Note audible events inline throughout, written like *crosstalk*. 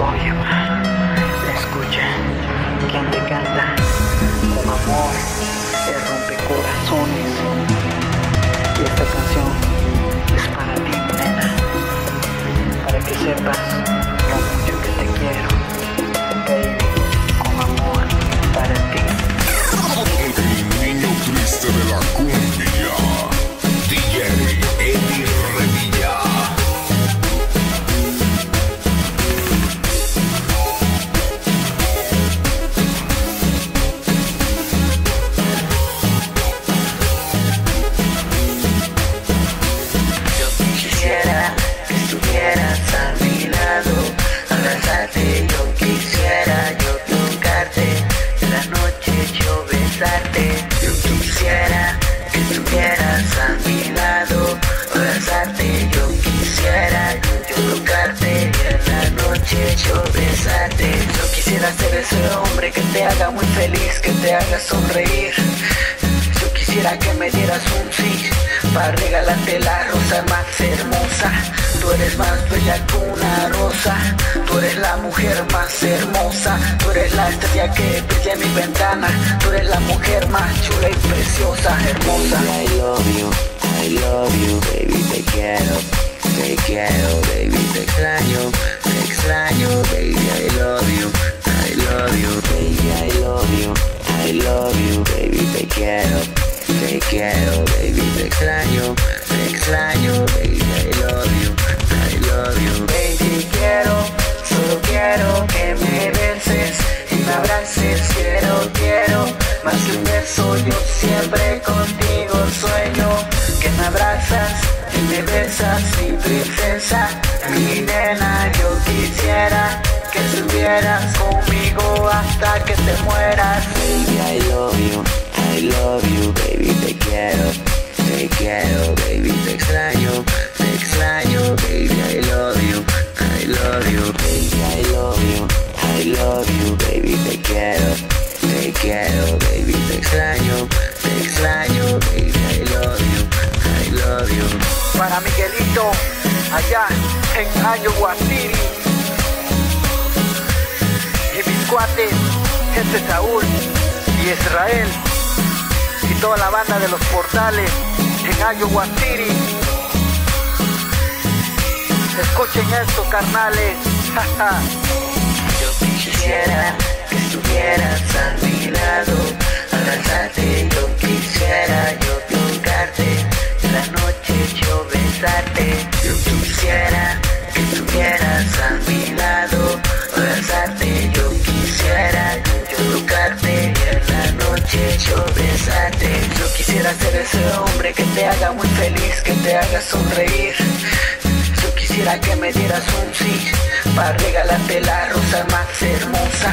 Oye, escucha, quien te canta con amor es rompecorazones. Ser ese hombre que te haga muy feliz, que te haga sonreír. Yo quisiera que me dieras un sí para regalarte la rosa más hermosa. Tú eres más bella que una rosa. Tú eres la mujer más hermosa. Tú eres la estrella que brilla en mi ventana. Tú eres la mujer más chula y preciosa, hermosa. I love you, I love you, baby, te quiero, te quiero, baby, te extraño, te extraño, baby, I love you, love you, baby, I love you, I love you, baby, te quiero, te quiero, baby, te extraño, te extraño, baby, I love you, I love you. Baby, quiero, solo quiero que me beses y me abraces. Quiero, quiero, más que un beso, yo siempre contigo sueño. Que me abrazas y me besas, mi princesa, mi nena. Yo quisiera que estuvieras conmigo hasta que te mueras. Baby, I love you, I love you, baby, te quiero, te quiero, baby, te extraño, te extraño, baby, I love you, I love you, baby, I love you, I love you, baby, te quiero, te quiero, baby, te extraño, te extraño, baby, I love you, I love you. Para Miguelito, allá en Iowa City. Cuates, este Saúl y Israel. Y toda la banda de los portales en Iowa City. Escuchen esto, carnales. *laughs* ser ese hombre que te haga muy feliz, que te haga sonreír. Yo quisiera que me dieras un sí para regalarte la rosa más hermosa.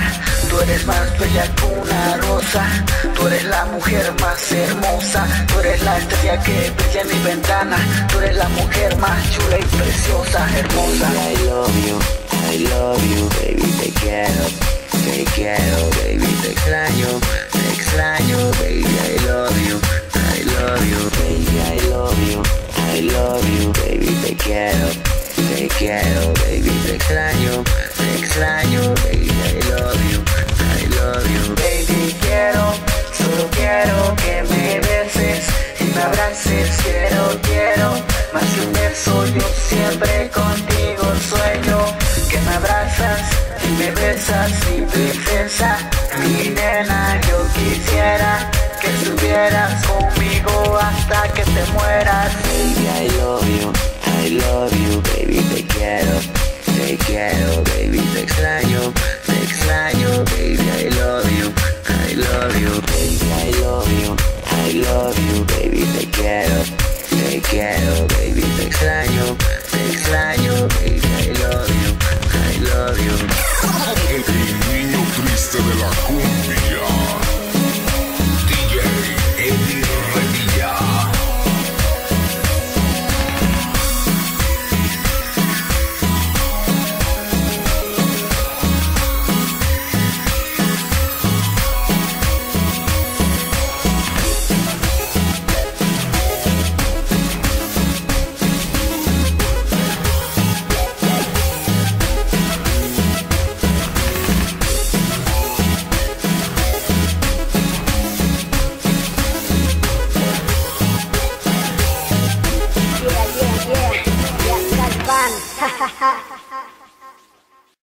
Tú eres más bella que una rosa. Tú eres la mujer más hermosa. Tú eres la estrella que brilla en mi ventana. Tú eres la mujer más chula y preciosa, hermosa. Que un beso, yo siempre contigo sueño. Que me abrazas y me besas, mi princesa, mi nena.